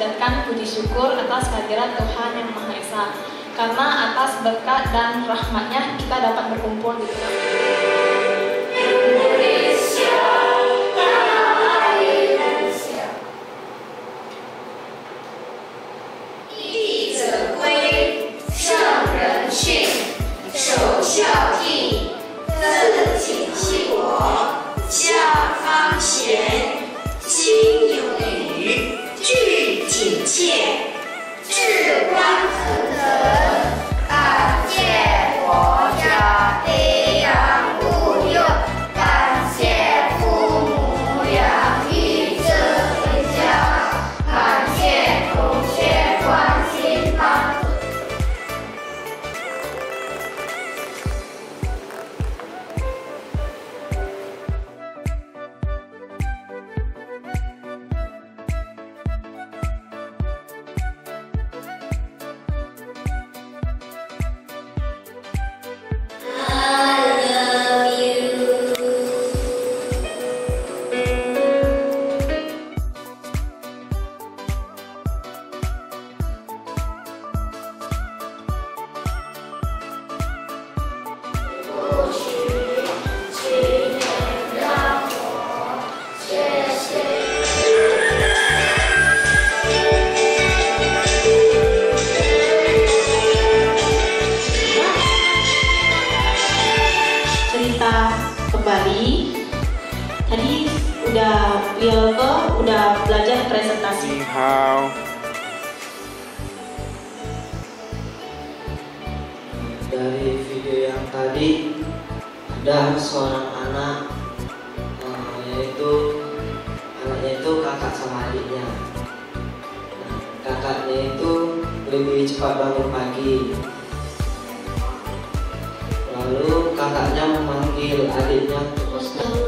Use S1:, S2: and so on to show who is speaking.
S1: memanjatkan puji syukur atas kehadiran Tuhan Yang Maha Esa. Karena atas berkat dan rahmatnya kita dapat berkumpul di tengah.
S2: Kembali. Tadi udah Wilke udah belajar presentasi.
S3: 你好
S4: ，dari video yang tadi ada seorang anak eh, yaitu anaknya itu kakak sama adiknya nah, kakaknya itu lebih cepat bangun pagi lalu kakaknya memanggil adiknya untuk